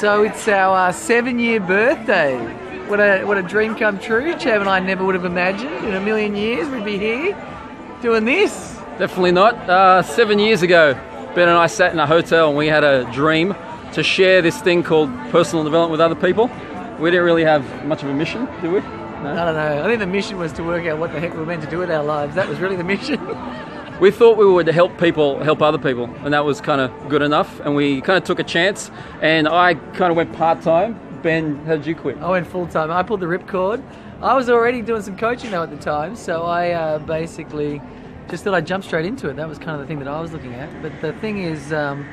So it's our uh, seven-year birthday. What a what a dream come true. Cham and I never would have imagined in a million years we'd be here doing this. Definitely not. Uh, seven years ago, Ben and I sat in a hotel and we had a dream to share this thing called personal development with other people. We didn't really have much of a mission, did we? No? I don't know. I think the mission was to work out what the heck we were meant to do with our lives. That was really the mission. We thought we would help people help other people, and that was kind of good enough. And we kind of took a chance, and I kind of went part time. Ben, how did you quit? I went full time. I pulled the ripcord. I was already doing some coaching though at the time, so I uh, basically just thought I'd jump straight into it. That was kind of the thing that I was looking at. But the thing is, um,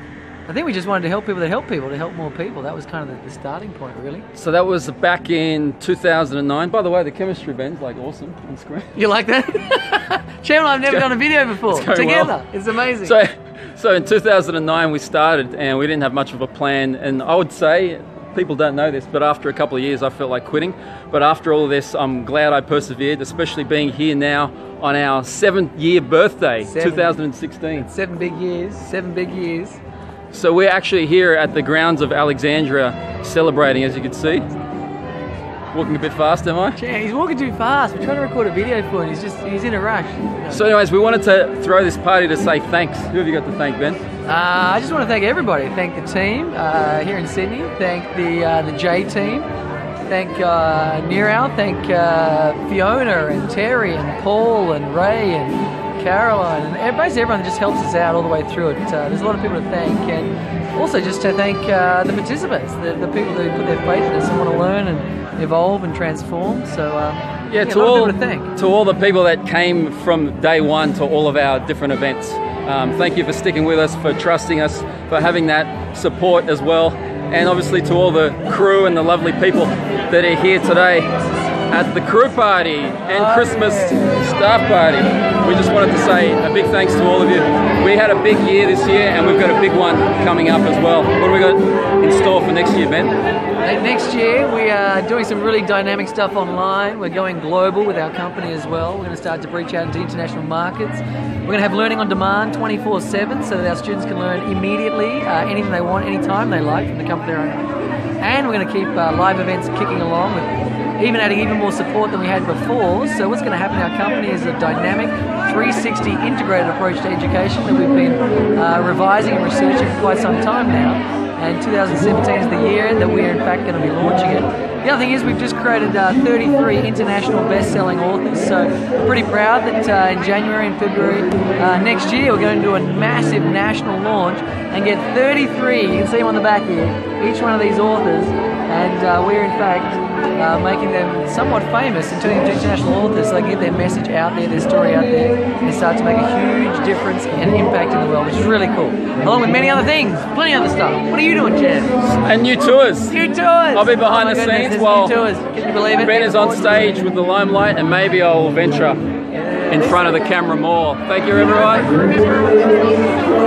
I think we just wanted to help people to help people, to help more people. That was kind of the, the starting point, really. So that was back in 2009. By the way, the chemistry Ben's like awesome on screen. You like that? Channel, I've never done a video before. it's Together. well. It's amazing. So, so in 2009 we started, and we didn't have much of a plan. And I would say people don't know this, but after a couple of years, I felt like quitting. But after all of this, I'm glad I persevered, especially being here now on our seventh year birthday, Seven. 2016. seven big years. Seven big years. So we're actually here at the grounds of Alexandria celebrating, as you can see. Walking a bit fast, am I? Yeah, he's walking too fast. We're trying to record a video for him. He's just he's in a rush. So, anyways, we wanted to throw this party to say thanks. Who have you got to thank, Ben? Uh, I just want to thank everybody. Thank the team uh, here in Sydney. Thank the uh, the J team. Thank uh. Thank uh, Fiona and Terry and Paul and Ray and Caroline and basically everyone just helps us out all the way through it. Uh, there's a lot of people to thank, and also just to thank uh, the participants, the, the people who put their faith in us and want to learn and evolve and transform. So um, Yeah, a to all to thank. to all the people that came from day one to all of our different events. Um, thank you for sticking with us, for trusting us, for having that support as well, and obviously to all the crew and the lovely people that are here today at the crew party and Christmas staff party. We just wanted to say a big thanks to all of you. We had a big year this year, and we've got a big one coming up as well. What do we got in store for next year, Ben? Next year, we are doing some really dynamic stuff online. We're going global with our company as well. We're going to start to reach out into international markets. We're going to have learning on demand 24 7 so that our students can learn immediately uh, anything they want, anytime they like from the company they're in. And we're going to keep uh, live events kicking along with even adding even more support than we had before. So what's going to happen in our company is a dynamic 360 integrated approach to education that we've been uh, revising and researching for quite some time now. And 2017 is the year that we're in fact going to be launching it. The other thing is we've just created uh, 33 international best-selling authors. So pretty proud that uh, in January and February uh, next year we're going to do a massive national launch and get 33. You can see them on the back here. Each one of these authors, and uh, we're in fact uh, making them somewhat famous and turning them into international authors so they can get their message out there, their story out there, and start to make a huge difference and impact in the world, which is really cool. Along with many other things, plenty of other stuff. What are you doing, Jen? And new tours. New tours! I'll be behind Oh the goodness, scenes while new tours. Can you believe it? Ben is on stage with the limelight, and maybe I'll venture in front of the camera more. Thank you, everyone.